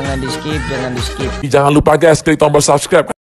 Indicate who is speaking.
Speaker 1: jangan di skip, jangan di skip.
Speaker 2: Jangan lupa guys, klik tombol subscribe.